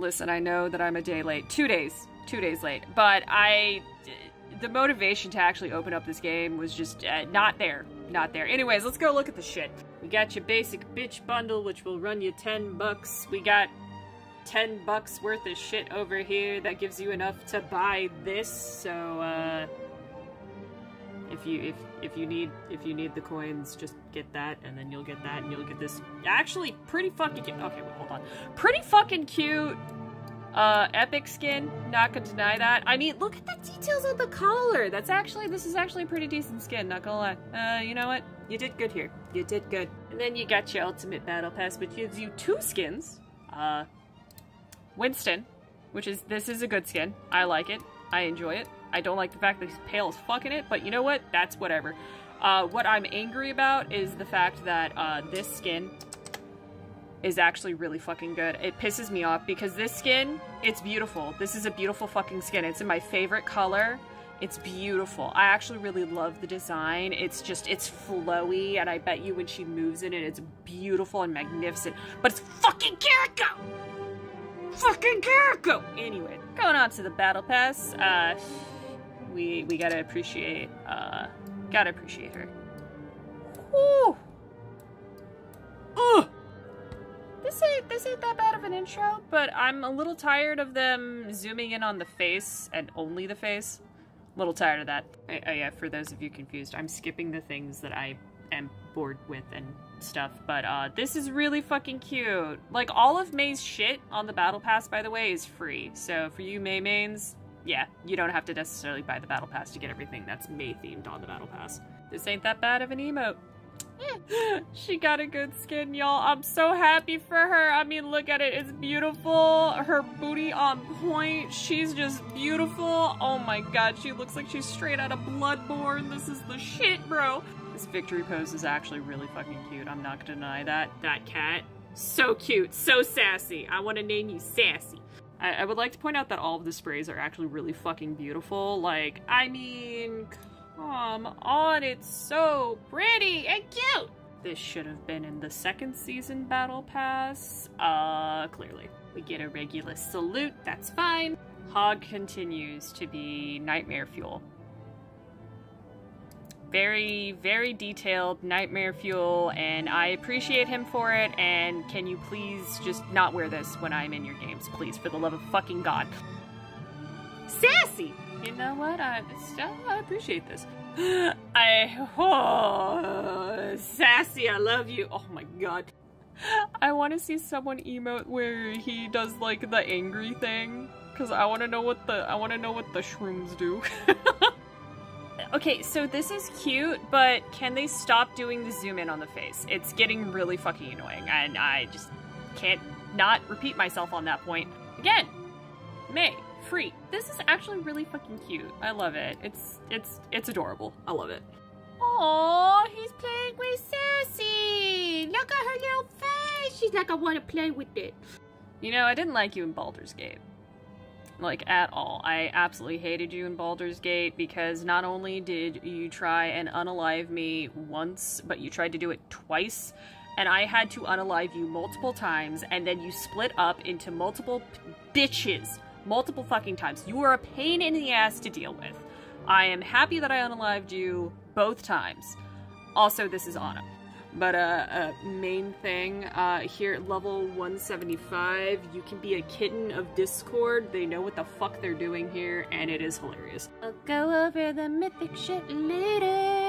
listen, I know that I'm a day late. Two days. Two days late. But I. The motivation to actually open up this game was just uh, not there. Not there. Anyways, let's go look at the shit. We got your basic bitch bundle, which will run you 10 bucks. We got 10 bucks worth of shit over here that gives you enough to buy this. So, uh if you if if you need if you need the coins just get that and then you'll get that and you'll get this. Actually pretty fucking cute okay wait hold on. Pretty fucking cute uh epic skin not gonna deny that. I mean look at the details of the collar. That's actually this is actually a pretty decent skin not gonna lie. Uh you know what? You did good here. You did good. And then you got your ultimate battle pass which gives you two skins. Uh winston which is this is a good skin. I like it i enjoy it I don't like the fact that he's pale as fucking it, but you know what? That's whatever. Uh, what I'm angry about is the fact that uh, this skin is actually really fucking good. It pisses me off because this skin, it's beautiful. This is a beautiful fucking skin. It's in my favorite color. It's beautiful. I actually really love the design. It's just, it's flowy, and I bet you when she moves in it, it's beautiful and magnificent. But it's fucking Kiriko! Fucking Kiriko! Anyway, going on to the battle pass. Uh, we we gotta appreciate uh gotta appreciate her. Whew. Ugh. This ain't this ain't that bad of an intro, but I'm a little tired of them zooming in on the face and only the face. A little tired of that. Oh yeah, for those of you confused, I'm skipping the things that I am bored with and stuff, but uh, this is really fucking cute. Like, all of Mei's shit on the Battle Pass, by the way, is free. So for you Mei mains, yeah, you don't have to necessarily buy the Battle Pass to get everything that's Mei themed on the Battle Pass. This ain't that bad of an emote. she got a good skin, y'all. I'm so happy for her. I mean, look at it. It's beautiful. Her booty on point. She's just beautiful. Oh my god, she looks like she's straight out of Bloodborne. This is the shit, bro. This victory pose is actually really fucking cute. I'm not gonna deny that. That cat, so cute, so sassy. I want to name you Sassy. I, I would like to point out that all of the sprays are actually really fucking beautiful. Like, I mean, come on, it's so pretty and cute! This should have been in the second season battle pass. Uh, clearly. We get a regular salute, that's fine. Hog continues to be nightmare fuel. Very, very detailed nightmare fuel, and I appreciate him for it. And can you please just not wear this when I'm in your games, please, for the love of fucking God? Sassy! You know what? I, I appreciate this. I. Oh, sassy, I love you. Oh my god. I want to see someone emote where he does like the angry thing. Cause I want to know what the I want to know what the shrooms do. okay, so this is cute, but can they stop doing the zoom in on the face? It's getting really fucking annoying, and I just can't not repeat myself on that point. Again, Mei, free. This is actually really fucking cute. I love it. It's it's it's adorable. I love it. Oh, he's playing with Sassy. Look at her little face. She's like, I want to play with it. You know, I didn't like you in Baldur's Gate. Like, at all. I absolutely hated you in Baldur's Gate because not only did you try and unalive me once, but you tried to do it twice, and I had to unalive you multiple times, and then you split up into multiple bitches multiple fucking times. You were a pain in the ass to deal with. I am happy that I unalived you both times. Also, this is Ana. But uh, uh main thing uh, here at level 175, you can be a kitten of Discord. They know what the fuck they're doing here, and it is hilarious. I'll go over the mythic shit later.